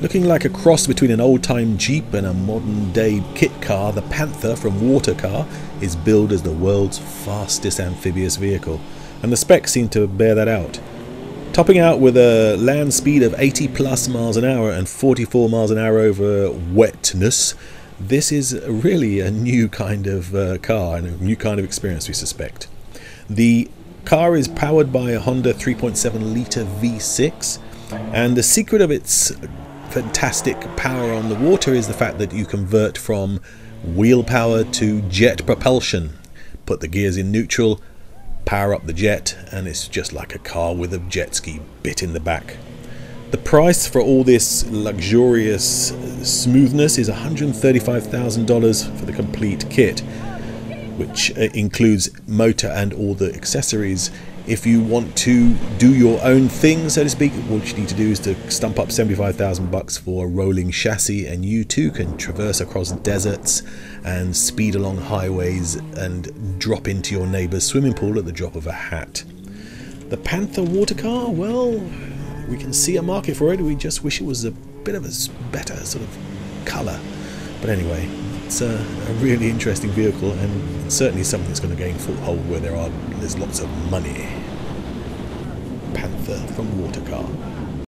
Looking like a cross between an old-time Jeep and a modern-day kit car, the Panther from Watercar is billed as the world's fastest amphibious vehicle, and the specs seem to bear that out. Topping out with a land speed of 80 plus miles an hour and 44 miles an hour over wetness, this is really a new kind of uh, car and a new kind of experience, we suspect. The car is powered by a Honda 3.7 litre V6, and the secret of its fantastic power on the water is the fact that you convert from wheel power to jet propulsion. Put the gears in neutral, power up the jet, and it's just like a car with a jet ski bit in the back. The price for all this luxurious smoothness is $135,000 for the complete kit, which uh, includes motor and all the accessories. If you want to do your own thing, so to speak, what you need to do is to stump up 75,000 bucks for a rolling chassis, and you too can traverse across deserts and speed along highways and drop into your neighbour's swimming pool at the drop of a hat. The Panther water car, well, we can see a market for it. We just wish it was a bit of a better sort of colour. But anyway, it's a, a, really interesting vehicle and certainly something that's going to gain foothold where there are there's lots of money. Panther from Watercar.